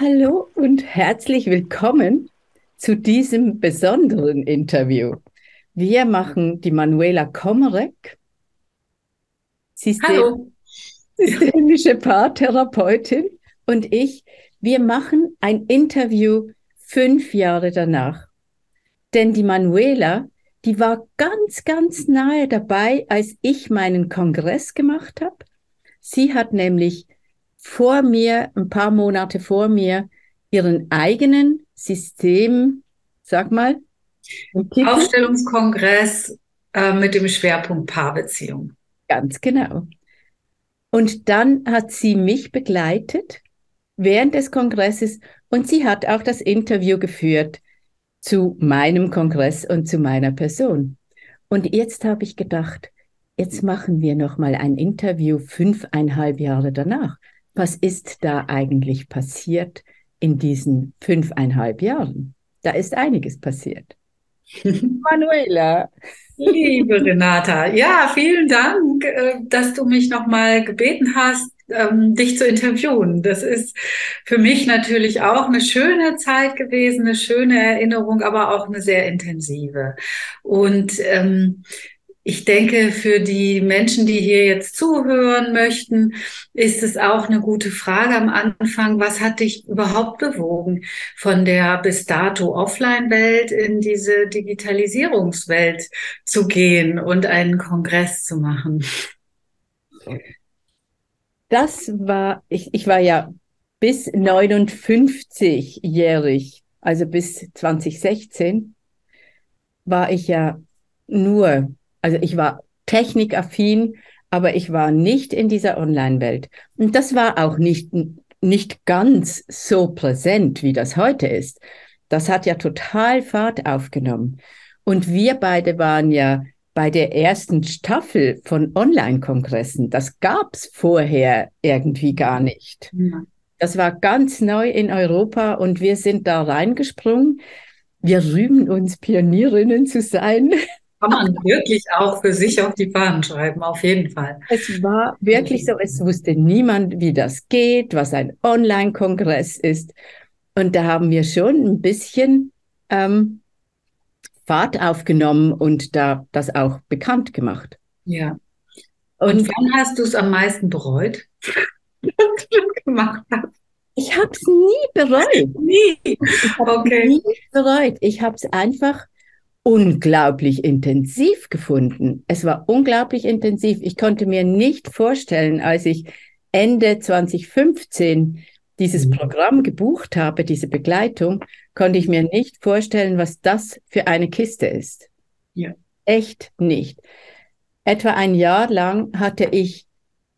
Hallo und herzlich willkommen zu diesem besonderen Interview. Wir machen die Manuela Komarek. Hallo. systemische Paartherapeutin und ich. Wir machen ein Interview fünf Jahre danach. Denn die Manuela, die war ganz, ganz nahe dabei, als ich meinen Kongress gemacht habe. Sie hat nämlich vor mir, ein paar Monate vor mir, ihren eigenen System, sag mal. Aufstellungskongress äh, mit dem Schwerpunkt Paarbeziehung. Ganz genau. Und dann hat sie mich begleitet während des Kongresses und sie hat auch das Interview geführt zu meinem Kongress und zu meiner Person. Und jetzt habe ich gedacht, jetzt machen wir noch mal ein Interview fünfeinhalb Jahre danach was ist da eigentlich passiert in diesen fünfeinhalb Jahren? Da ist einiges passiert. Manuela. Liebe Renata, ja, vielen Dank, äh, dass du mich nochmal gebeten hast, ähm, dich zu interviewen. Das ist für mich natürlich auch eine schöne Zeit gewesen, eine schöne Erinnerung, aber auch eine sehr intensive. Und ähm, ich denke, für die Menschen, die hier jetzt zuhören möchten, ist es auch eine gute Frage am Anfang. Was hat dich überhaupt bewogen, von der bis dato Offline-Welt in diese Digitalisierungswelt zu gehen und einen Kongress zu machen? Das war, ich, ich war ja bis 59-jährig, also bis 2016, war ich ja nur also ich war technikaffin, aber ich war nicht in dieser Online-Welt. Und das war auch nicht, nicht ganz so präsent, wie das heute ist. Das hat ja total Fahrt aufgenommen. Und wir beide waren ja bei der ersten Staffel von Online-Kongressen. Das gab's vorher irgendwie gar nicht. Das war ganz neu in Europa und wir sind da reingesprungen. Wir rühmen uns, Pionierinnen zu sein. Kann man wirklich auch für sich auf die Fahnen schreiben, auf jeden Fall. Es war wirklich so, es wusste niemand, wie das geht, was ein Online-Kongress ist. Und da haben wir schon ein bisschen ähm, Fahrt aufgenommen und da das auch bekannt gemacht. Ja. Und, und wann hast du es am meisten bereut, dass du gemacht hast? Ich habe es nie bereut. Nie. Ich habe okay. nie bereut. Ich habe es einfach unglaublich intensiv gefunden. Es war unglaublich intensiv. Ich konnte mir nicht vorstellen, als ich Ende 2015 dieses mhm. Programm gebucht habe, diese Begleitung, konnte ich mir nicht vorstellen, was das für eine Kiste ist. Ja. Echt nicht. Etwa ein Jahr lang hatte ich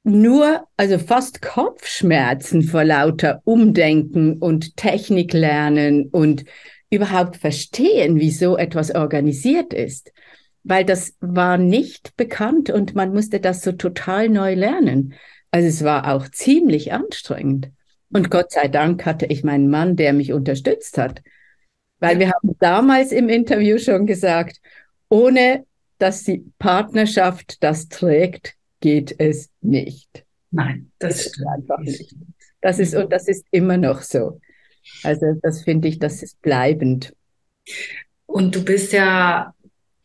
nur, also fast Kopfschmerzen vor lauter Umdenken und Technik lernen und überhaupt verstehen, wie so etwas organisiert ist, weil das war nicht bekannt und man musste das so total neu lernen. Also es war auch ziemlich anstrengend. Und Gott sei Dank hatte ich meinen Mann, der mich unterstützt hat, weil wir haben damals im Interview schon gesagt, ohne dass die Partnerschaft das trägt, geht es nicht. Nein, das stimmt einfach nicht. Das ist und das ist immer noch so. Also das finde ich, das ist bleibend. Und du bist ja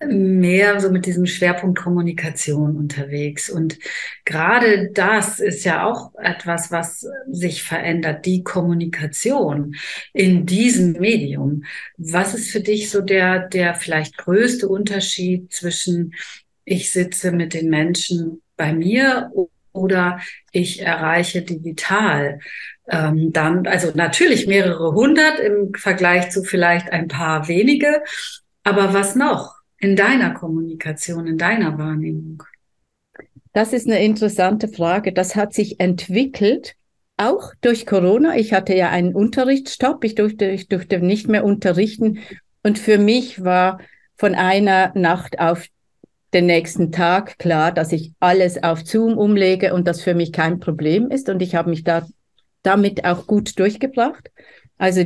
mehr so mit diesem Schwerpunkt Kommunikation unterwegs. Und gerade das ist ja auch etwas, was sich verändert, die Kommunikation in diesem Medium. Was ist für dich so der, der vielleicht größte Unterschied zwischen ich sitze mit den Menschen bei mir oder ich erreiche digital ähm, dann, also natürlich mehrere hundert im Vergleich zu vielleicht ein paar wenige. Aber was noch in deiner Kommunikation, in deiner Wahrnehmung? Das ist eine interessante Frage. Das hat sich entwickelt, auch durch Corona. Ich hatte ja einen Unterrichtsstopp. Ich durfte, ich durfte nicht mehr unterrichten. Und für mich war von einer Nacht auf den nächsten Tag klar, dass ich alles auf Zoom umlege und das für mich kein Problem ist. Und ich habe mich da damit auch gut durchgebracht. Also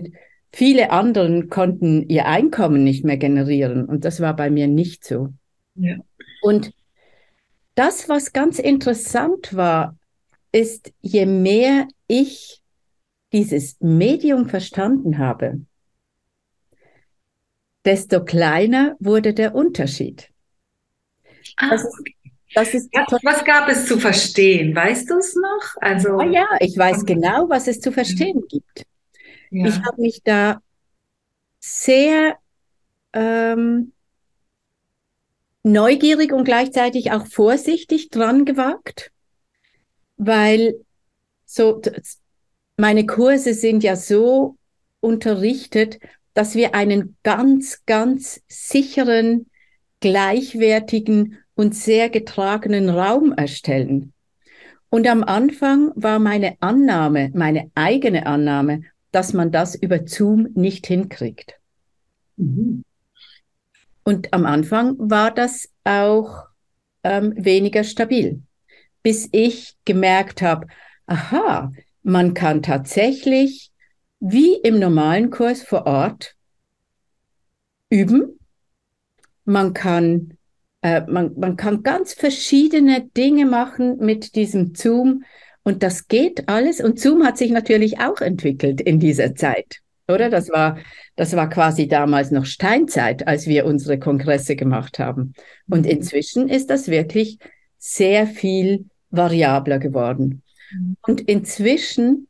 viele anderen konnten ihr Einkommen nicht mehr generieren und das war bei mir nicht so. Ja. Und das, was ganz interessant war, ist, je mehr ich dieses Medium verstanden habe, desto kleiner wurde der Unterschied. Ah, das ist, das ist was, was, gab es zu verstehen? Weißt du es noch? Also ja, ja, ich weiß genau, was es zu verstehen gibt. Ja. Ich habe mich da sehr ähm, neugierig und gleichzeitig auch vorsichtig dran gewagt, weil so meine Kurse sind ja so unterrichtet, dass wir einen ganz, ganz sicheren, gleichwertigen und sehr getragenen Raum erstellen. Und am Anfang war meine Annahme, meine eigene Annahme, dass man das über Zoom nicht hinkriegt. Mhm. Und am Anfang war das auch ähm, weniger stabil, bis ich gemerkt habe, aha, man kann tatsächlich wie im normalen Kurs vor Ort üben. Man kann, äh, man, man kann ganz verschiedene Dinge machen mit diesem Zoom und das geht alles. Und Zoom hat sich natürlich auch entwickelt in dieser Zeit, oder? Das war, das war quasi damals noch Steinzeit, als wir unsere Kongresse gemacht haben. Und mhm. inzwischen ist das wirklich sehr viel variabler geworden. Mhm. Und inzwischen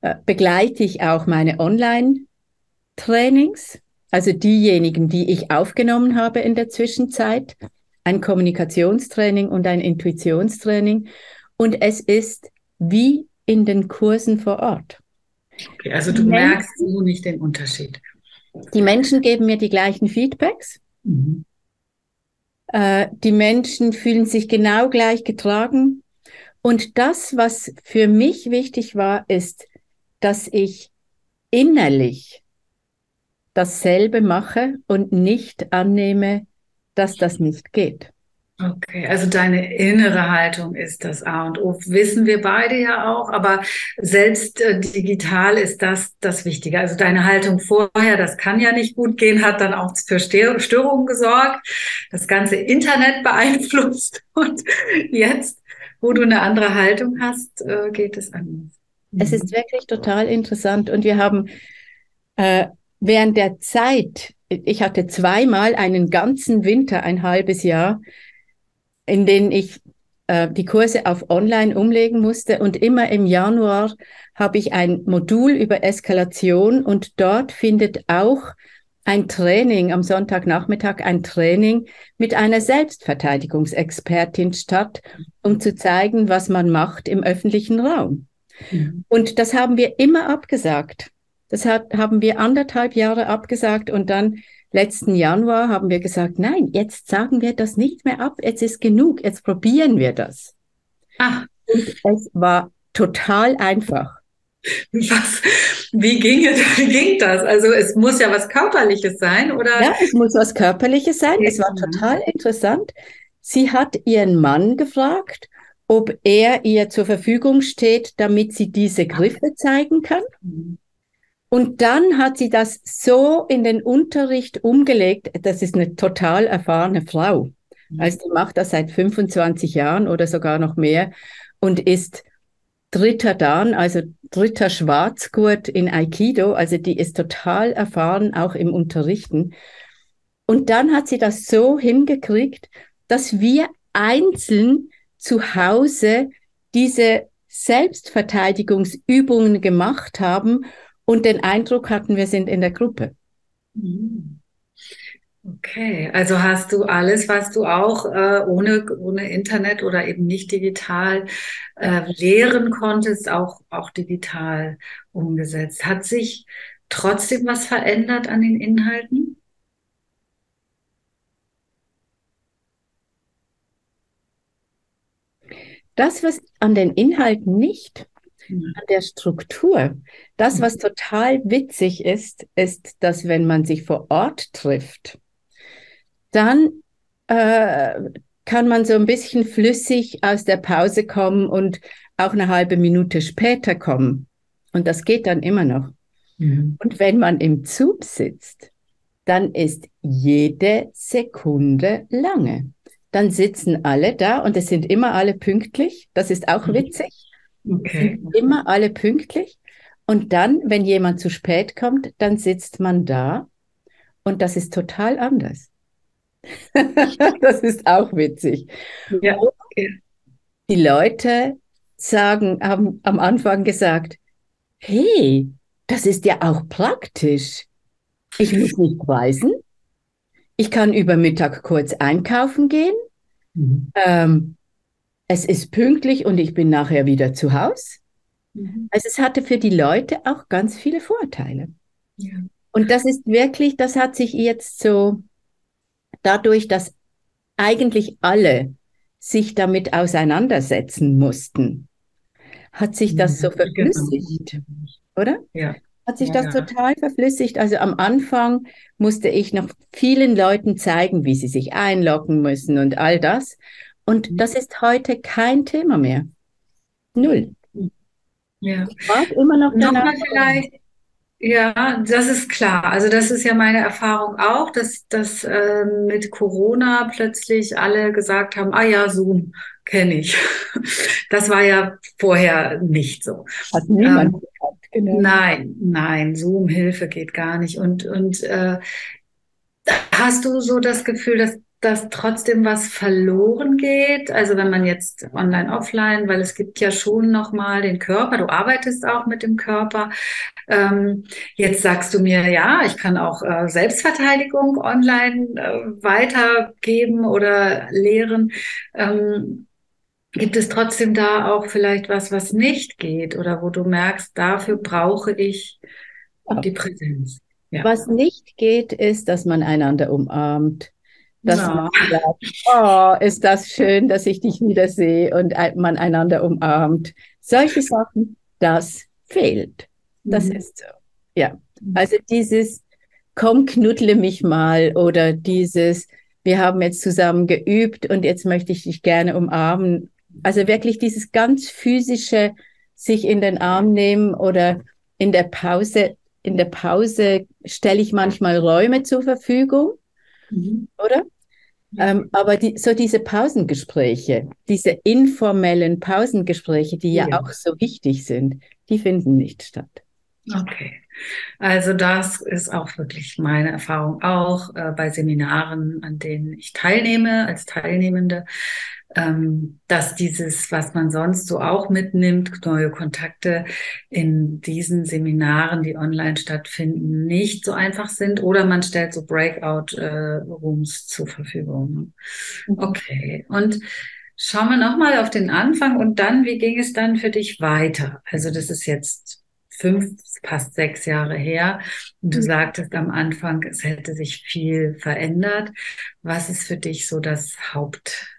äh, begleite ich auch meine Online-Trainings, also diejenigen, die ich aufgenommen habe in der Zwischenzeit, ein Kommunikationstraining und ein Intuitionstraining. Und es ist wie in den Kursen vor Ort. Okay, also du Menschen, merkst so nicht den Unterschied. Die Menschen geben mir die gleichen Feedbacks. Mhm. Äh, die Menschen fühlen sich genau gleich getragen. Und das, was für mich wichtig war, ist, dass ich innerlich dasselbe mache und nicht annehme, dass das nicht geht. Okay, also deine innere Haltung ist das A und O, wissen wir beide ja auch, aber selbst äh, digital ist das das Wichtige. Also deine Haltung vorher, das kann ja nicht gut gehen, hat dann auch für Störungen gesorgt, das ganze Internet beeinflusst und jetzt, wo du eine andere Haltung hast, äh, geht es anders. Es ist wirklich total interessant und wir haben äh, während der Zeit, ich hatte zweimal einen ganzen Winter, ein halbes Jahr, in denen ich äh, die Kurse auf Online umlegen musste. Und immer im Januar habe ich ein Modul über Eskalation und dort findet auch ein Training am Sonntagnachmittag, ein Training mit einer Selbstverteidigungsexpertin statt, um zu zeigen, was man macht im öffentlichen Raum. Mhm. Und das haben wir immer abgesagt. Das hat, haben wir anderthalb Jahre abgesagt und dann letzten Januar haben wir gesagt, nein, jetzt sagen wir das nicht mehr ab, jetzt ist genug, jetzt probieren wir das. Ah. Und es war total einfach. Was, wie, ging, wie ging das? Also es muss ja was Körperliches sein, oder? Ja, es muss was Körperliches sein. Es war total interessant. Sie hat ihren Mann gefragt, ob er ihr zur Verfügung steht, damit sie diese Griffe zeigen kann. Und dann hat sie das so in den Unterricht umgelegt. Das ist eine total erfahrene Frau. Mhm. Also die macht das seit 25 Jahren oder sogar noch mehr und ist dritter Dan, also dritter Schwarzgurt in Aikido. Also die ist total erfahren, auch im Unterrichten. Und dann hat sie das so hingekriegt, dass wir einzeln zu Hause diese Selbstverteidigungsübungen gemacht haben und den Eindruck hatten, wir sind in der Gruppe. Mhm. Okay, also hast du alles, was du auch äh, ohne, ohne Internet oder eben nicht digital äh, lehren konntest, auch, auch digital umgesetzt. Hat sich trotzdem was verändert an den Inhalten? Das, was an den Inhalten nicht. An der Struktur. Das, was total witzig ist, ist, dass wenn man sich vor Ort trifft, dann äh, kann man so ein bisschen flüssig aus der Pause kommen und auch eine halbe Minute später kommen. Und das geht dann immer noch. Mhm. Und wenn man im Zug sitzt, dann ist jede Sekunde lange dann sitzen alle da und es sind immer alle pünktlich. Das ist auch mhm. witzig. Okay. Immer alle pünktlich. Und dann, wenn jemand zu spät kommt, dann sitzt man da und das ist total anders. das ist auch witzig. Ja. Die Leute sagen, haben am Anfang gesagt, hey, das ist ja auch praktisch. Ich muss nicht reisen. Ich kann über Mittag kurz einkaufen gehen. Mhm. Ähm, es ist pünktlich und ich bin nachher wieder zu Hause. Mhm. Also es hatte für die Leute auch ganz viele Vorteile. Ja. Und das ist wirklich, das hat sich jetzt so dadurch, dass eigentlich alle sich damit auseinandersetzen mussten, hat sich das so genau. verflüssigt, oder? Ja. Hat sich ja, das total verflüssigt. Also am Anfang musste ich noch vielen Leuten zeigen, wie sie sich einloggen müssen und all das. Und mhm. das ist heute kein Thema mehr. Null. Ja. Immer noch danach. vielleicht, ja, das ist klar. Also das ist ja meine Erfahrung auch, dass, dass äh, mit Corona plötzlich alle gesagt haben, ah ja, Zoom kenne ich. Das war ja vorher nicht so. Hat niemand ähm, gehabt, genau. Nein, nein, Zoom-Hilfe geht gar nicht. Und, und äh, hast du so das Gefühl, dass dass trotzdem was verloren geht. Also wenn man jetzt online, offline, weil es gibt ja schon nochmal den Körper, du arbeitest auch mit dem Körper. Ähm, jetzt sagst du mir, ja, ich kann auch äh, Selbstverteidigung online äh, weitergeben oder lehren. Ähm, gibt es trotzdem da auch vielleicht was, was nicht geht oder wo du merkst, dafür brauche ich die Präsenz? Ja. Was nicht geht, ist, dass man einander umarmt dass ja. man sagt, oh, ist das schön, dass ich dich wieder sehe und man einander umarmt. Solche Sachen, das fehlt. Das mhm. ist so. Ja. Also dieses, komm, knuddle mich mal oder dieses, wir haben jetzt zusammen geübt und jetzt möchte ich dich gerne umarmen. Also wirklich dieses ganz physische, sich in den Arm nehmen oder in der Pause, in der Pause stelle ich manchmal Räume zur Verfügung Mhm. Oder? Ähm, aber die, so diese Pausengespräche, diese informellen Pausengespräche, die ja, ja, auch so wichtig sind, die finden nicht statt. Okay. Also das ist auch wirklich meine Erfahrung auch äh, bei Seminaren, an denen ich teilnehme als Teilnehmende, dass dieses, was man sonst so auch mitnimmt, neue Kontakte in diesen Seminaren, die online stattfinden, nicht so einfach sind oder man stellt so Breakout-Rooms zur Verfügung. Mhm. Okay. Und schauen wir nochmal auf den Anfang und dann, wie ging es dann für dich weiter? Also das ist jetzt fünf, fast sechs Jahre her. Und du mhm. sagtest am Anfang, es hätte sich viel verändert. Was ist für dich so das Haupt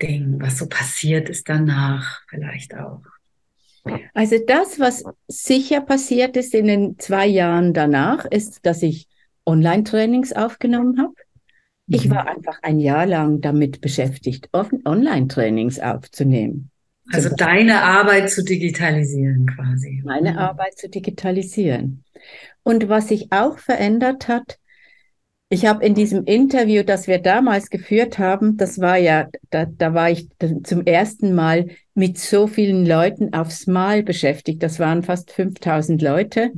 Ding, was so passiert ist danach vielleicht auch? Also das, was sicher passiert ist in den zwei Jahren danach, ist, dass ich Online-Trainings aufgenommen habe. Mhm. Ich war einfach ein Jahr lang damit beschäftigt, Online-Trainings aufzunehmen. Also deine Arbeit zu digitalisieren quasi. Meine mhm. Arbeit zu digitalisieren. Und was sich auch verändert hat, ich habe in diesem Interview, das wir damals geführt haben, das war ja, da, da war ich zum ersten Mal mit so vielen Leuten aufs Mal beschäftigt. Das waren fast 5000 Leute,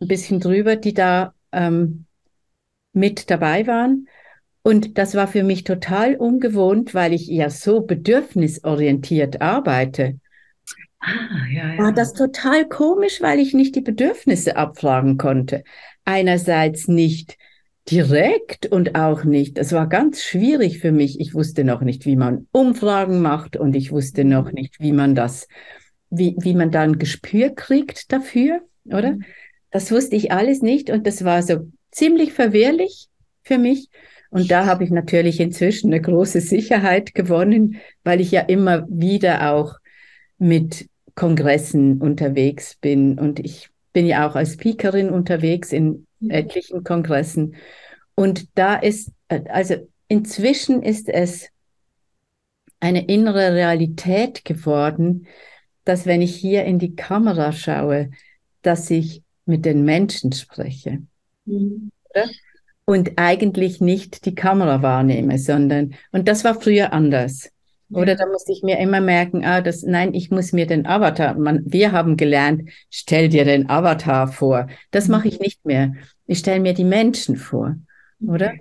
ein bisschen drüber, die da ähm, mit dabei waren. Und das war für mich total ungewohnt, weil ich ja so bedürfnisorientiert arbeite. Ah, ja, ja. War das total komisch, weil ich nicht die Bedürfnisse abfragen konnte. Einerseits nicht direkt und auch nicht. Es war ganz schwierig für mich. Ich wusste noch nicht, wie man Umfragen macht und ich wusste noch mhm. nicht, wie man das, wie, wie man da ein Gespür kriegt dafür, oder? Mhm. Das wusste ich alles nicht und das war so ziemlich verwehrlich für mich. Und da habe ich natürlich inzwischen eine große Sicherheit gewonnen, weil ich ja immer wieder auch mit Kongressen unterwegs bin und ich bin ja auch als Speakerin unterwegs in Mhm. etlichen Kongressen. Und da ist, äh, also inzwischen ist es eine innere Realität geworden, dass wenn ich hier in die Kamera schaue, dass ich mit den Menschen spreche. Mhm. Und eigentlich nicht die Kamera wahrnehme, sondern, und das war früher anders. Oder da musste ich mir immer merken, ah, das, nein, ich muss mir den Avatar, man, wir haben gelernt, stell dir den Avatar vor. Das mache ich nicht mehr. Ich stelle mir die Menschen vor, oder?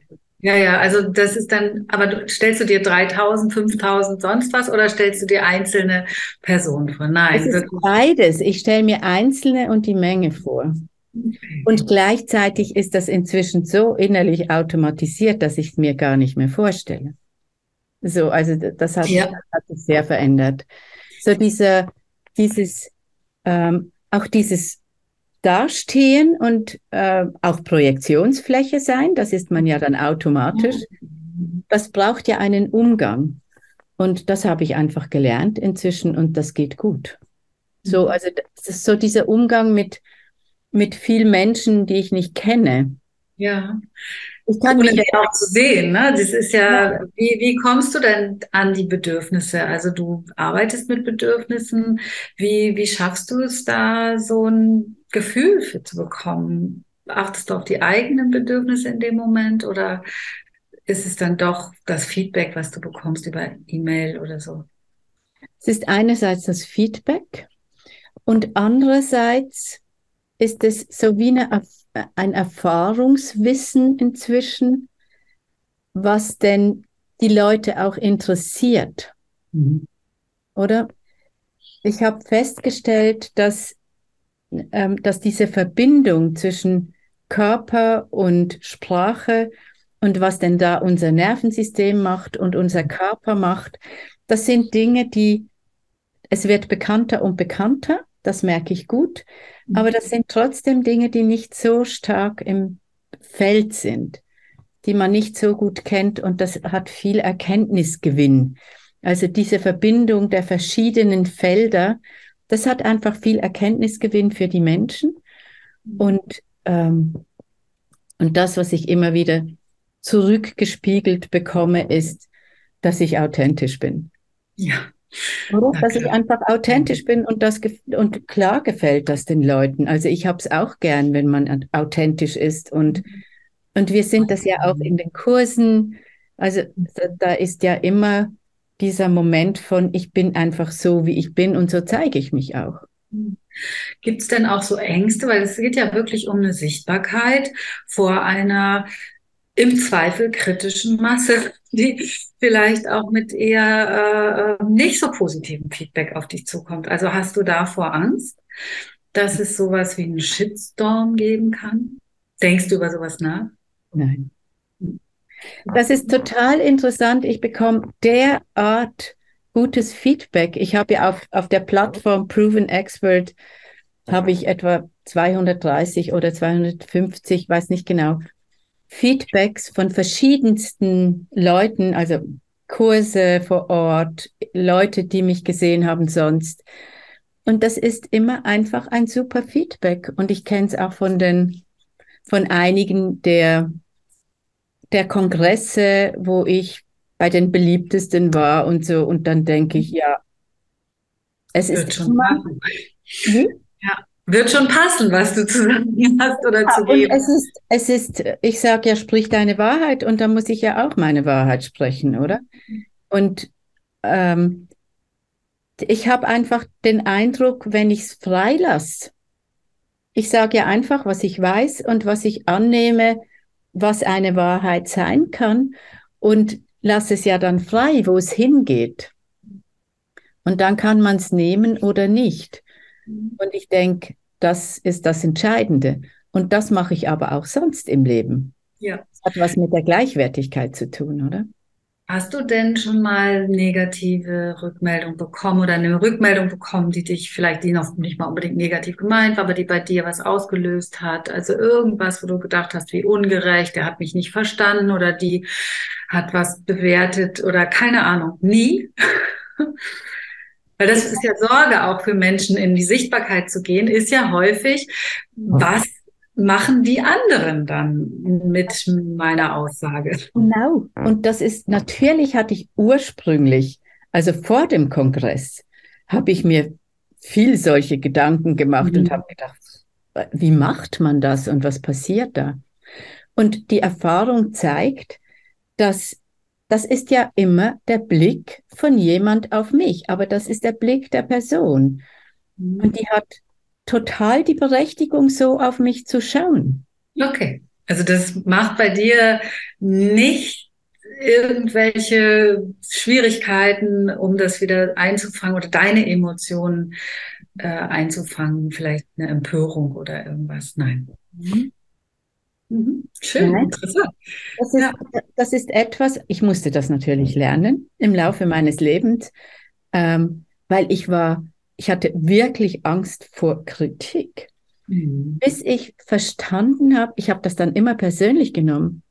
Ja, ja, also das ist dann, aber du, stellst du dir 3000, 5000, sonst was oder stellst du dir einzelne Personen vor? Nein. Es ist beides. Ich stelle mir einzelne und die Menge vor. Und gleichzeitig ist das inzwischen so innerlich automatisiert, dass ich es mir gar nicht mehr vorstelle. So, also das hat, ja. hat sich sehr verändert. So dieser, dieses, ähm, auch dieses Dastehen und äh, auch Projektionsfläche sein, das ist man ja dann automatisch. Das braucht ja einen Umgang. Und das habe ich einfach gelernt inzwischen und das geht gut. So, mhm. also das ist so dieser Umgang mit, mit vielen Menschen, die ich nicht kenne. Ja. Ich kann mich ja auch zu sehen, ne? Das ist ja, Wie, wie kommst du denn an die Bedürfnisse? Also du arbeitest mit Bedürfnissen. Wie, wie schaffst du es da, so ein Gefühl für zu bekommen? Achtest du auf die eigenen Bedürfnisse in dem Moment oder ist es dann doch das Feedback, was du bekommst über E-Mail oder so? Es ist einerseits das Feedback und andererseits ist es so wie eine ein Erfahrungswissen inzwischen, was denn die Leute auch interessiert. Mhm. Oder? Ich habe festgestellt, dass, ähm, dass diese Verbindung zwischen Körper und Sprache und was denn da unser Nervensystem macht und unser Körper macht, das sind Dinge, die, es wird bekannter und bekannter, das merke ich gut, aber das sind trotzdem Dinge, die nicht so stark im Feld sind, die man nicht so gut kennt und das hat viel Erkenntnisgewinn. Also diese Verbindung der verschiedenen Felder, das hat einfach viel Erkenntnisgewinn für die Menschen und ähm, und das, was ich immer wieder zurückgespiegelt bekomme, ist, dass ich authentisch bin. Ja. Oder? Dass ich einfach authentisch bin und das und klar gefällt das den Leuten. Also ich habe es auch gern, wenn man authentisch ist und und wir sind das ja auch in den Kursen. Also da, da ist ja immer dieser Moment von ich bin einfach so, wie ich bin und so zeige ich mich auch. Gibt es denn auch so Ängste, weil es geht ja wirklich um eine Sichtbarkeit vor einer im Zweifel kritischen Masse, die vielleicht auch mit eher äh, nicht so positivem Feedback auf dich zukommt. Also hast du davor Angst, dass es sowas wie einen Shitstorm geben kann? Denkst du über sowas nach? Nein. Das ist total interessant. Ich bekomme derart gutes Feedback. Ich habe ja auf, auf der Plattform Proven Expert habe ich etwa 230 oder 250, weiß nicht genau, Feedbacks von verschiedensten Leuten, also Kurse vor Ort, Leute, die mich gesehen haben sonst. Und das ist immer einfach ein super Feedback. Und ich kenne es auch von den, von einigen der, der Kongresse, wo ich bei den beliebtesten war und so. Und dann denke ich, ja, es ist schon hm? Ja, wird schon passen, was du zu sagen hast oder ja, zu geben. es ist, es ist, ich sage ja, sprich deine Wahrheit und da muss ich ja auch meine Wahrheit sprechen, oder? Und ähm, ich habe einfach den Eindruck, wenn ich es freilasse, ich sage ja einfach, was ich weiß und was ich annehme, was eine Wahrheit sein kann und lasse es ja dann frei, wo es hingeht. Und dann kann man es nehmen oder nicht. Mhm. Und ich denke, das ist das Entscheidende. Und das mache ich aber auch sonst im Leben. Ja. Das hat was mit der Gleichwertigkeit zu tun, oder? Hast du denn schon mal negative Rückmeldung bekommen oder eine Rückmeldung bekommen, die dich vielleicht, die noch nicht mal unbedingt negativ gemeint war, aber die bei dir was ausgelöst hat? Also irgendwas, wo du gedacht hast, wie ungerecht, der hat mich nicht verstanden oder die hat was bewertet oder keine Ahnung. Nie? Weil das ist ja Sorge auch für Menschen, in die Sichtbarkeit zu gehen, ist ja häufig, was machen die anderen dann mit meiner Aussage? Genau. Und das ist, natürlich hatte ich ursprünglich, also vor dem Kongress, habe ich mir viel solche Gedanken gemacht mhm. und habe gedacht, wie macht man das und was passiert da? Und die Erfahrung zeigt, dass das ist ja immer der Blick von jemand auf mich, aber das ist der Blick der Person. Mhm. Und die hat total die Berechtigung, so auf mich zu schauen. Okay. Also das macht bei dir nicht irgendwelche Schwierigkeiten, um das wieder einzufangen oder deine Emotionen äh, einzufangen, vielleicht eine Empörung oder irgendwas. Nein. Mhm. Mhm. Schön, Nein. interessant. Das ist, ja. das ist etwas, ich musste das natürlich lernen im Laufe meines Lebens, ähm, weil ich war, ich hatte wirklich Angst vor Kritik. Mhm. Bis ich verstanden habe, ich habe das dann immer persönlich genommen,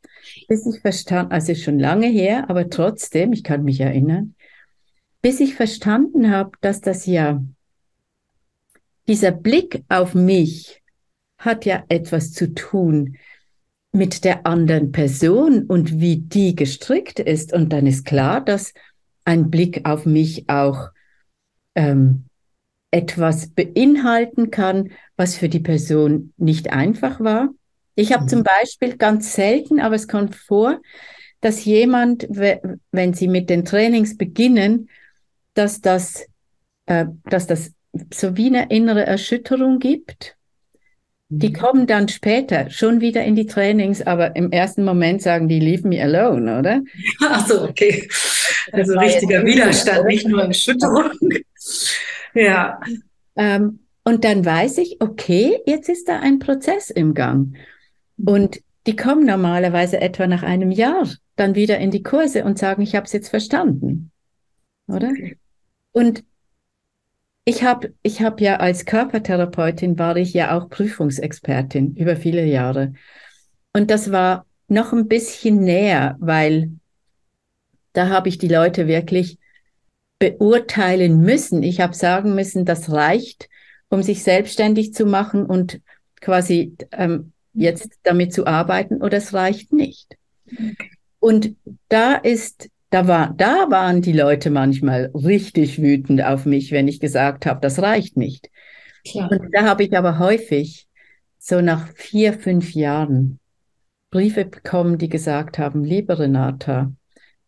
bis ich verstanden, also schon lange her, aber trotzdem, ich kann mich erinnern, bis ich verstanden habe, dass das ja, dieser Blick auf mich hat ja etwas zu tun mit der anderen Person und wie die gestrickt ist. Und dann ist klar, dass ein Blick auf mich auch ähm, etwas beinhalten kann, was für die Person nicht einfach war. Ich habe mhm. zum Beispiel ganz selten, aber es kommt vor, dass jemand, wenn sie mit den Trainings beginnen, dass das, äh, dass das so wie eine innere Erschütterung gibt. Die mhm. kommen dann später schon wieder in die Trainings, aber im ersten Moment sagen die, leave me alone, oder? Ach so, okay. Also richtiger Widerstand, nicht nur Erschütterung. Ja. Ähm, und dann weiß ich, okay, jetzt ist da ein Prozess im Gang. Und die kommen normalerweise etwa nach einem Jahr dann wieder in die Kurse und sagen, ich habe es jetzt verstanden. Oder? Okay. Und ich habe ich hab ja als Körpertherapeutin war ich ja auch Prüfungsexpertin über viele Jahre. Und das war noch ein bisschen näher, weil da habe ich die Leute wirklich beurteilen müssen. Ich habe sagen müssen, das reicht, um sich selbstständig zu machen und quasi ähm, jetzt damit zu arbeiten oder es reicht nicht. Und da ist, da war, da waren die Leute manchmal richtig wütend auf mich, wenn ich gesagt habe, das reicht nicht. Klar. Und da habe ich aber häufig so nach vier, fünf Jahren Briefe bekommen, die gesagt haben, liebe Renata,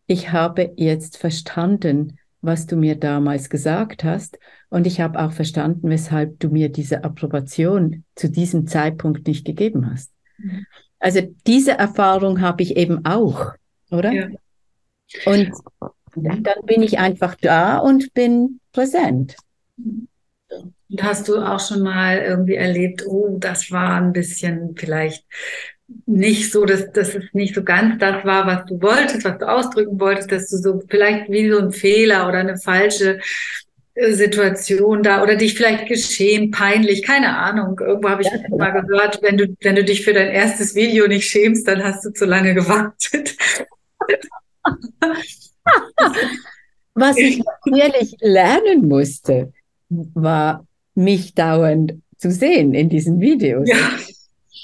ich habe jetzt verstanden, was du mir damals gesagt hast. Und ich habe auch verstanden, weshalb du mir diese Approbation zu diesem Zeitpunkt nicht gegeben hast. Mhm. Also diese Erfahrung habe ich eben auch, oder? Ja. Und dann bin ich einfach da und bin präsent. Und hast du auch schon mal irgendwie erlebt, oh, das war ein bisschen vielleicht nicht so, dass, dass es nicht so ganz das war, was du wolltest, was du ausdrücken wolltest, dass du so vielleicht wie so ein Fehler oder eine falsche äh, Situation da oder dich vielleicht geschämt, peinlich, keine Ahnung. Irgendwo habe ich ja, mal gehört, wenn du, wenn du dich für dein erstes Video nicht schämst, dann hast du zu lange gewartet. Was ich natürlich lernen musste, war mich dauernd zu sehen in diesen Videos. Ja.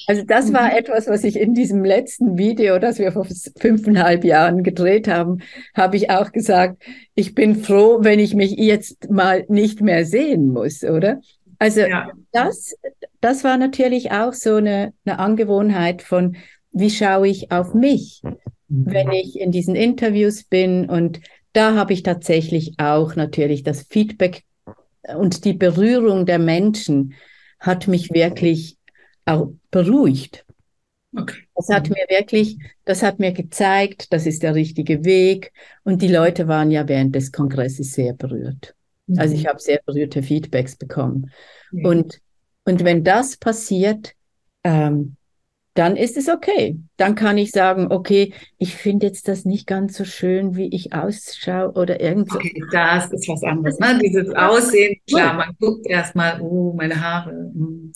Also das war mhm. etwas, was ich in diesem letzten Video, das wir vor fünfeinhalb Jahren gedreht haben, habe ich auch gesagt, ich bin froh, wenn ich mich jetzt mal nicht mehr sehen muss, oder? Also ja. das, das war natürlich auch so eine, eine Angewohnheit von, wie schaue ich auf mich. Wenn ich in diesen Interviews bin. Und da habe ich tatsächlich auch natürlich das Feedback und die Berührung der Menschen hat mich wirklich auch beruhigt. Okay. Das hat mhm. mir wirklich, das hat mir gezeigt, das ist der richtige Weg. Und die Leute waren ja während des Kongresses sehr berührt. Mhm. Also ich habe sehr berührte Feedbacks bekommen. Mhm. Und, und wenn das passiert, ähm, dann ist es okay. Dann kann ich sagen, okay, ich finde jetzt das nicht ganz so schön, wie ich ausschaue oder irgend so. Okay, das ist was anderes. Ne? Dieses Aussehen, klar, man guckt erstmal, oh, meine Haare. Hm.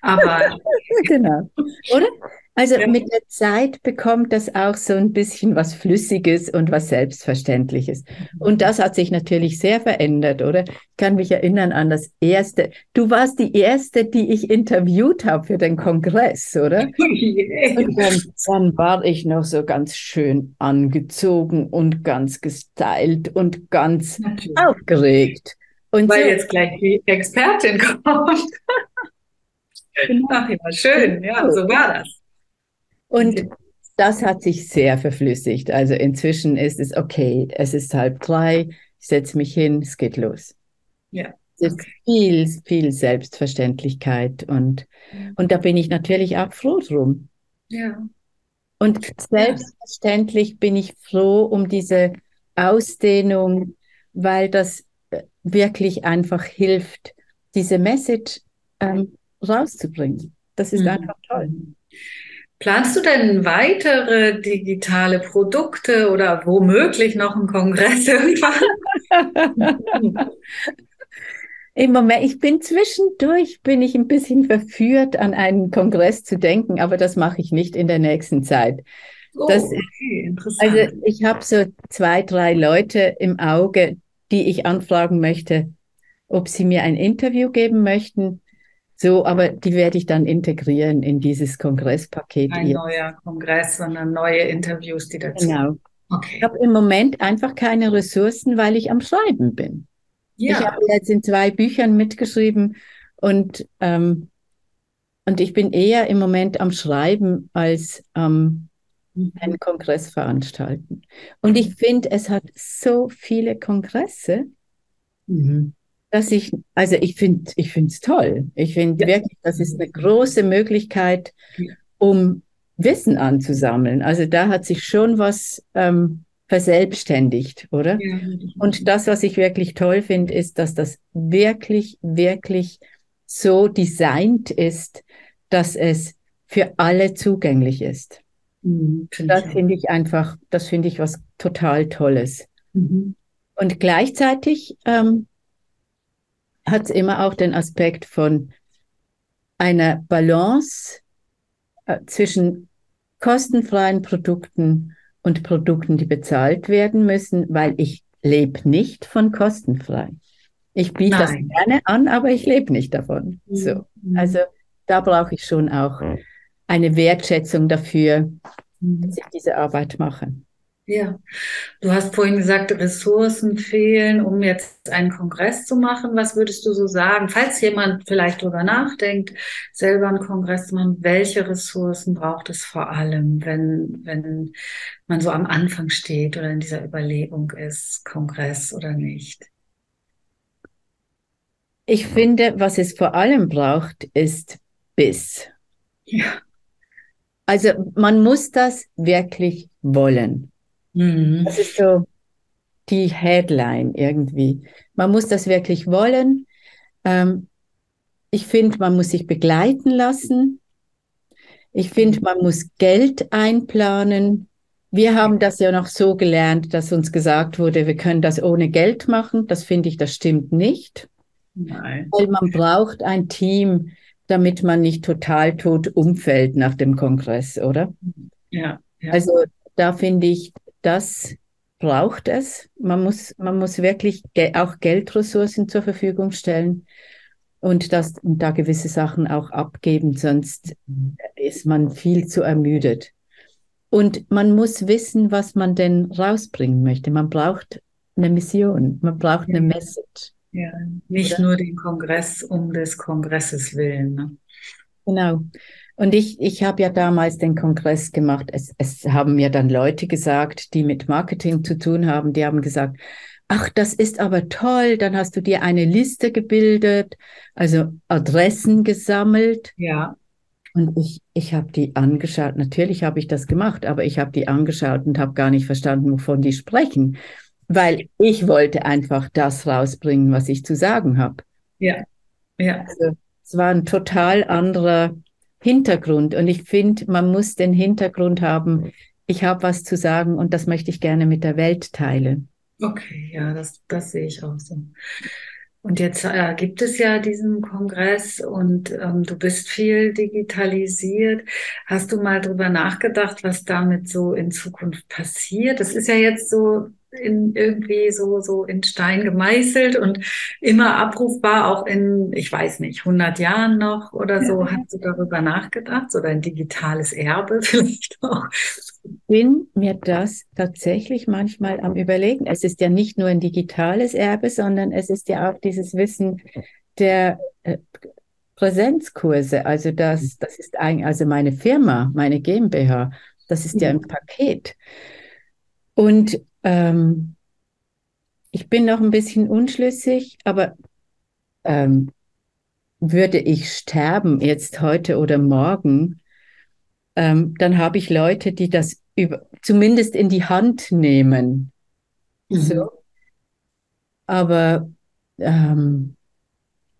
Aber. genau. Oder? Also ja. mit der Zeit bekommt das auch so ein bisschen was Flüssiges und was Selbstverständliches. Und das hat sich natürlich sehr verändert, oder? Ich kann mich erinnern an das erste. Du warst die erste, die ich interviewt habe für den Kongress, oder? Und dann, dann war ich noch so ganz schön angezogen und ganz gestylt und ganz natürlich. aufgeregt. Und Weil so, jetzt gleich die Expertin kommt. Genau. Ach ja, schön. Ja, so war das. Und Das hat sich sehr verflüssigt. Also inzwischen ist es okay, es ist halb drei, ich setze mich hin, es geht los. Ja. Es ist viel, viel Selbstverständlichkeit und, und da bin ich natürlich auch froh drum. Ja. Und selbstverständlich bin ich froh um diese Ausdehnung, weil das äh, wirklich einfach hilft, diese Message ähm, rauszubringen. Das ist Mhm. einfach toll. Planst du denn weitere digitale Produkte oder womöglich noch einen Kongress irgendwann? Im Moment, ich bin zwischendurch, bin ich ein bisschen verführt, an einen Kongress zu denken, aber das mache ich nicht in der nächsten Zeit. Oh, Das- okay, interessant. Also ich habe so zwei, drei Leute im Auge, die ich anfragen möchte, ob sie mir ein Interview geben möchten. So, aber die werde ich dann integrieren in dieses Kongresspaket. Ein jetzt. neuer Kongress, sondern neue Interviews, die dazu. Genau. Ich Okay. habe im Moment einfach keine Ressourcen, weil ich am Schreiben bin. Ich Ja, habe jetzt in zwei Büchern mitgeschrieben und, ähm, und ich bin eher im Moment am Schreiben als am einen Kongress veranstalten. Und ich finde, es hat so viele Kongresse, Mhm. Dass ich, also ich finde, ich finde es toll. Ich finde Ja. wirklich, das ist eine große Möglichkeit, um Wissen anzusammeln. Also da hat sich schon was ähm, verselbstständigt, oder? Ja, Und das, was ich wirklich toll finde, ist, dass das wirklich, wirklich so designt ist, dass es für alle zugänglich ist. Mhm, Das finde ich einfach, das finde ich was total Tolles. Mhm. Und gleichzeitig ähm, hat es immer auch den Aspekt von einer Balance äh, zwischen kostenfreien Produkten und Produkten, die bezahlt werden müssen, weil ich lebe nicht von kostenfrei. Ich biete das Nein. gerne an, aber ich lebe nicht davon. So. Mhm. Also da brauche ich schon auch eine Wertschätzung dafür, Mhm. dass ich diese Arbeit mache. Ja, du hast vorhin gesagt, Ressourcen fehlen, um jetzt einen Kongress zu machen. Was würdest du so sagen, falls jemand vielleicht drüber nachdenkt, selber einen Kongress zu machen, welche Ressourcen braucht es vor allem, wenn, wenn man so am Anfang steht oder in dieser Überlegung ist, Kongress oder nicht? Ich finde, was es vor allem braucht, ist Biss. Ja. Also man muss das wirklich wollen. Mhm. Das ist so die Headline irgendwie. Man muss das wirklich wollen. Ähm, ich finde, man muss sich begleiten lassen. Ich finde, man muss Geld einplanen. Wir haben das ja noch so gelernt, dass uns gesagt wurde, wir können das ohne Geld machen. Das finde ich, das stimmt nicht. Nein. Weil man braucht ein Team, damit man nicht total tot umfällt nach dem Kongress, oder? Ja, ja. Also da finde ich, das braucht es. Man muss, man muss wirklich ge auch Geldressourcen zur Verfügung stellen und, das, und da gewisse Sachen auch abgeben, sonst ist man viel zu ermüdet. Und man muss wissen, was man denn rausbringen möchte. Man braucht eine Mission, man braucht eine. Message. Ja, nicht Oder? nur den Kongress um des Kongresses willen. Ne? Genau. Und ich, ich habe ja damals den Kongress gemacht. Es, es haben mir dann Leute gesagt, die mit Marketing zu tun haben, die haben gesagt, ach, das ist aber toll, dann hast du dir eine Liste gebildet, also Adressen gesammelt. Ja, Und ich, ich habe die angeschaut. Natürlich habe ich das gemacht, aber ich habe die angeschaut und habe gar nicht verstanden, wovon die sprechen, weil ich wollte einfach das rausbringen, was ich zu sagen habe. ja, ja. Also, es war ein total anderer Hintergrund und ich finde, man muss den Hintergrund haben, ich habe was zu sagen und das möchte ich gerne mit der Welt teilen. Okay, ja, das, das sehe ich auch so. Und jetzt äh, gibt es ja diesen Kongress und ähm, du bist viel digitalisiert. Hast du mal drüber nachgedacht, was damit so in Zukunft passiert? Das ist ja jetzt so in irgendwie so, so in Stein gemeißelt und immer abrufbar, auch in, ich weiß nicht, 100 Jahren noch oder so. Hast du darüber nachgedacht? Oder ein digitales Erbe vielleicht auch? Bin mir das tatsächlich manchmal am Überlegen. Es ist ja nicht nur ein digitales Erbe, sondern es ist ja auch dieses Wissen der äh, Präsenzkurse. Also das, das ist ein, also meine Firma, meine GmbH Das ist ja ein Paket. Und ähm, ich bin noch ein bisschen unschlüssig, aber ähm, würde ich sterben jetzt heute oder morgen, ähm, dann habe ich Leute, die das über, zumindest in die Hand nehmen. Mhm. So. Aber ähm,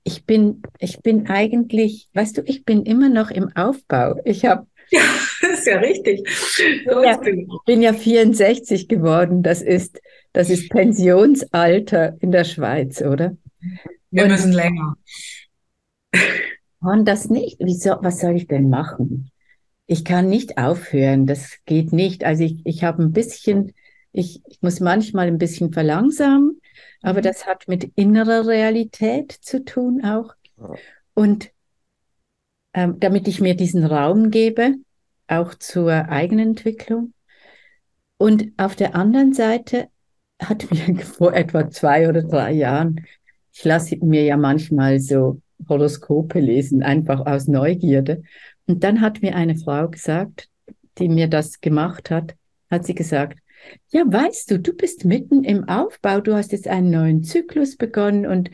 ich bin, ich bin eigentlich, weißt du, ich bin immer noch im Aufbau. Ich habe ja, ist ja richtig. So ja, ich bin ja 64 geworden. Das ist, das ist Pensionsalter in der Schweiz, oder? Wir und, müssen länger. Und das nicht. Wieso, was soll ich denn machen? Ich kann nicht aufhören. Das geht nicht. Also ich, ich habe ein bisschen, ich, ich muss manchmal ein bisschen verlangsamen, aber mhm. das hat mit innerer Realität zu tun auch. Und ähm, damit ich mir diesen Raum gebe, auch zur eigenen Entwicklung. Und auf der anderen Seite hat mir vor etwa zwei oder drei Jahren, ich lasse mir ja manchmal so Horoskope lesen, einfach aus Neugierde. Und dann hat mir eine Frau gesagt, die mir das gemacht hat, hat sie gesagt, ja, weißt du, du bist mitten im Aufbau, du hast jetzt einen neuen Zyklus begonnen und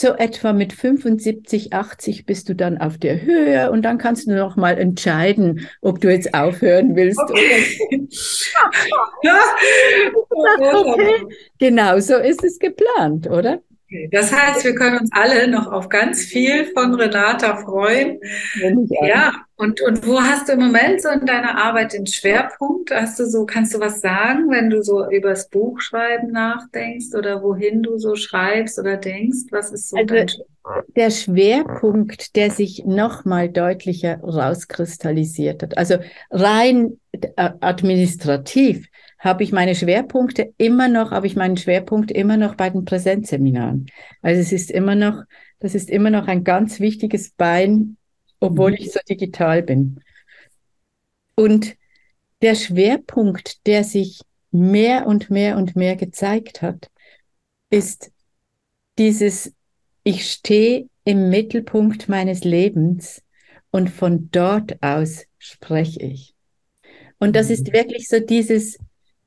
so etwa mit 75, 80 bist du dann auf der Höhe und dann kannst du noch mal entscheiden, ob du jetzt aufhören willst okay. oder okay. Genau, so ist es geplant, oder? Das heißt, wir können uns alle noch auf ganz viel von Renata freuen. Ja, und, und wo hast du im Moment so in deiner Arbeit den Schwerpunkt? Hast du so, kannst du was sagen, wenn du so übers Buchschreiben nachdenkst oder wohin du so schreibst oder denkst? Was ist so also, dein Der Schwerpunkt, der sich nochmal deutlicher rauskristallisiert hat. Also rein äh, administrativ habe ich meine Schwerpunkte immer noch, habe ich meinen Schwerpunkt immer noch bei den Präsenzseminaren. Also es ist immer noch, das ist immer noch ein ganz wichtiges Bein, obwohl ich so digital bin. Und der Schwerpunkt, der sich mehr und mehr und mehr gezeigt hat, ist dieses, ich stehe im Mittelpunkt meines Lebens und von dort aus spreche ich. Und das ist mhm. wirklich so dieses,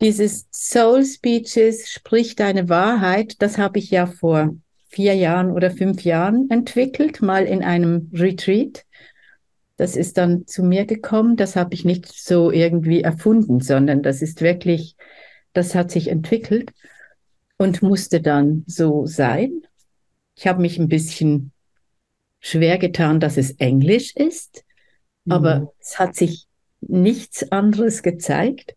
dieses Soul Speeches, sprich deine Wahrheit, das habe ich ja vor vier Jahren oder fünf Jahren entwickelt, mal in einem Retreat. Das ist dann zu mir gekommen. Das habe ich nicht so irgendwie erfunden, sondern das ist wirklich, das hat sich entwickelt und musste dann so sein. Ich habe mich ein bisschen schwer getan, dass es Englisch ist, mhm. aber es hat sich nichts anderes gezeigt.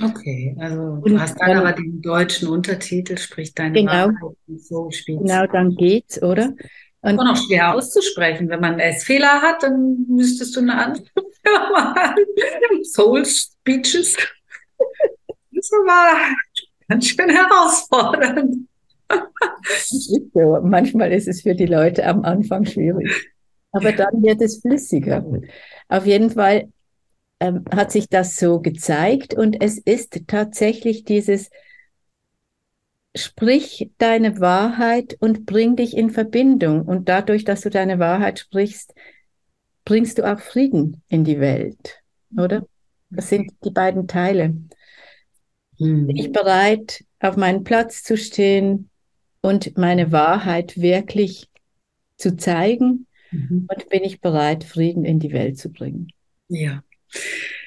Okay, also und du hast dann, aber den deutschen Untertitel, sprich deine genau, so spielst. Genau, dann geht's, oder? Und auch noch schwer auszusprechen. Wenn man S-Fehler hat, dann müsstest du eine andere Firma haben. Soul Speeches. Das war ganz schön herausfordernd. So. Manchmal ist es für die Leute am Anfang schwierig. Aber dann wird es flüssiger. Auf jeden Fall ähm, hat sich das so gezeigt und es ist tatsächlich dieses Sprich deine Wahrheit und bring dich in Verbindung. Und dadurch, dass du deine Wahrheit sprichst, bringst du auch Frieden in die Welt, oder? Das sind die beiden Teile. Bin ich bereit, auf meinen Platz zu stehen und meine Wahrheit wirklich zu zeigen? Mhm. Und bin ich bereit, Frieden in die Welt zu bringen? Ja.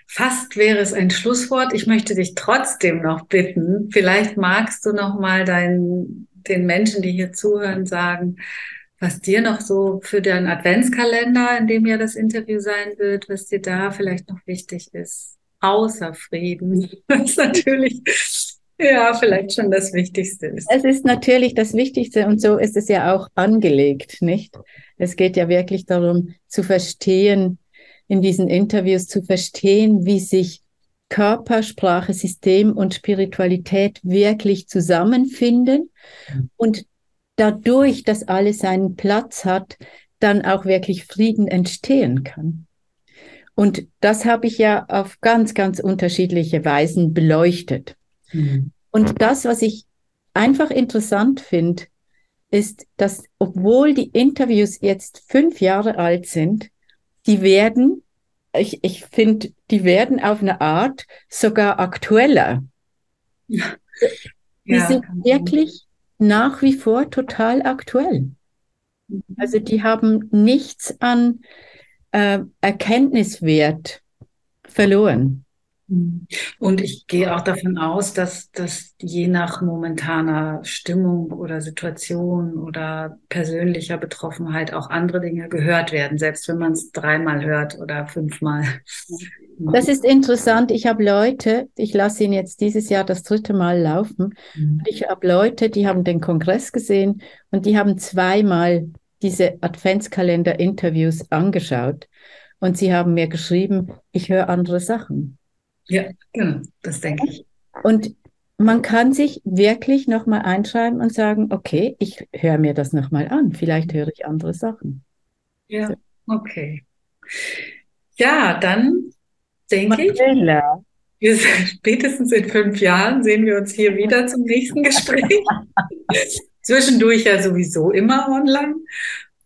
Fast wäre es ein Schlusswort. Ich möchte dich trotzdem noch bitten, vielleicht magst du noch mal deinen, den Menschen, die hier zuhören, sagen, was dir noch so für deinen Adventskalender, in dem ja das Interview sein wird, was dir da vielleicht noch wichtig ist, außer Frieden. Ist natürlich ja, vielleicht schon das Wichtigste ist. Es ist natürlich das Wichtigste und so ist es ja auch angelegt, nicht? Es geht ja wirklich darum zu verstehen, in diesen Interviews zu verstehen, wie sich Körpersprache, System und Spiritualität wirklich zusammenfinden mhm. und dadurch, dass alles seinen Platz hat, dann auch wirklich Frieden entstehen kann. Und das habe ich ja auf ganz, ganz unterschiedliche Weisen beleuchtet. Mhm. Und das, was ich einfach interessant finde, ist, dass obwohl die Interviews jetzt fünf Jahre alt sind, die werden ich, ich finde, die werden auf eine Art sogar aktueller. Ja. Die ja, sind wirklich nach wie vor total aktuell. Mhm. Also die haben nichts an äh, Erkenntniswert verloren. Und ich gehe auch davon aus, dass, dass je nach momentaner Stimmung oder Situation oder persönlicher Betroffenheit auch andere Dinge gehört werden, selbst wenn man es dreimal hört oder fünfmal. Das ist interessant. Ich habe Leute, ich lasse ihn jetzt dieses Jahr das dritte Mal laufen. Mhm. Ich habe Leute, die haben den Kongress gesehen und die haben zweimal diese Adventskalender-Interviews angeschaut. Und sie haben mir geschrieben, ich höre andere Sachen. Ja, genau, das denke ich. Und man kann sich wirklich nochmal einschreiben und sagen, okay, ich höre mir das nochmal an. Vielleicht höre ich andere Sachen. Ja, okay. Ja, dann denke ich, wir, spätestens in fünf Jahren sehen wir uns hier wieder zum nächsten Gespräch. Zwischendurch ja sowieso immer online.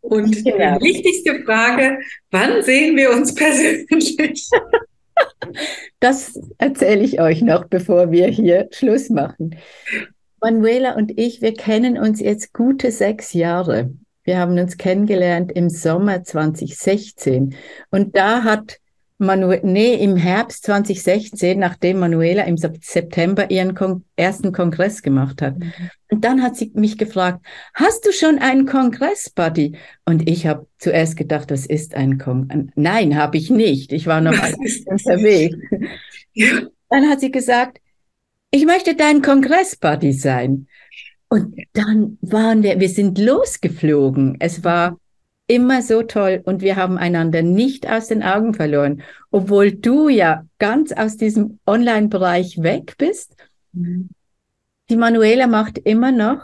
Und genau. die wichtigste Frage, wann sehen wir uns persönlich? Das erzähle ich euch noch, bevor wir hier Schluss machen. Manuela und ich, wir kennen uns jetzt gute sechs Jahre. Wir haben uns kennengelernt im Sommer 2016. Und da hat Manuel, nee, im Herbst 2016, nachdem Manuela im September ihren Kon ersten Kongress gemacht hat. Mhm. Und dann hat sie mich gefragt, hast du schon einen Kongress, Buddy? Und ich habe zuerst gedacht, das ist ein Kongress. Nein, habe ich nicht. Ich war noch unterwegs. Ja. Dann hat sie gesagt, ich möchte dein Kongress-Buddy sein. Und dann waren wir, wir sind losgeflogen. Es war immer so toll und wir haben einander nicht aus den Augen verloren, obwohl du ja ganz aus diesem Online-Bereich weg bist. Mhm. Die Manuela macht immer noch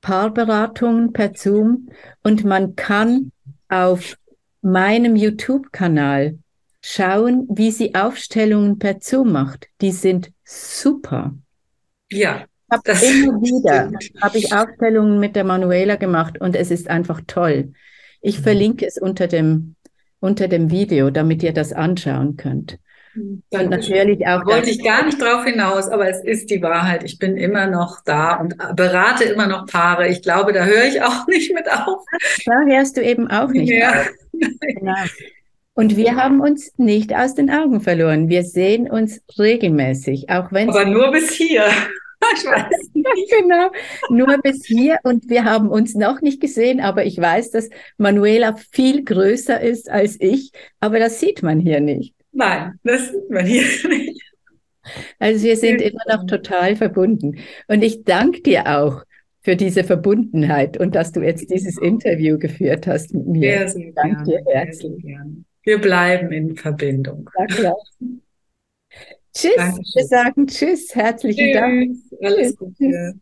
Paarberatungen per Zoom und man kann auf meinem YouTube-Kanal schauen, wie sie Aufstellungen per Zoom macht. Die sind super. Ja. Hab immer wieder habe ich Aufstellungen mit der Manuela gemacht und es ist einfach toll. Ich mhm. verlinke es unter dem, unter dem Video, damit ihr das anschauen könnt. Mhm. Und natürlich auch. Wollte ich gar nicht drauf hinaus, aber es ist die Wahrheit. Ich bin immer noch da und berate immer noch Paare. Ich glaube, da höre ich auch nicht mit auf. Da hörst du eben auch nicht ja. auf. Genau. Und wir haben uns nicht aus den Augen verloren. Wir sehen uns regelmäßig, auch wenn. Aber nur bis hier. Ich weiß nicht. genau, nur bis hier und wir haben uns noch nicht gesehen, aber ich weiß, dass Manuela viel größer ist als ich, aber das sieht man hier nicht. Nein, das sieht man hier nicht. Also wir sind immer noch total verbunden und ich danke dir auch für diese Verbundenheit und dass du jetzt dieses Interview geführt hast mit mir. Sehr, sehr danke dir herzlich. Wir bleiben in Verbindung. Danke. Tschüss. Dankeschön. Wir sagen Tschüss. Herzlichen tschüss. Dank. Alles Gute.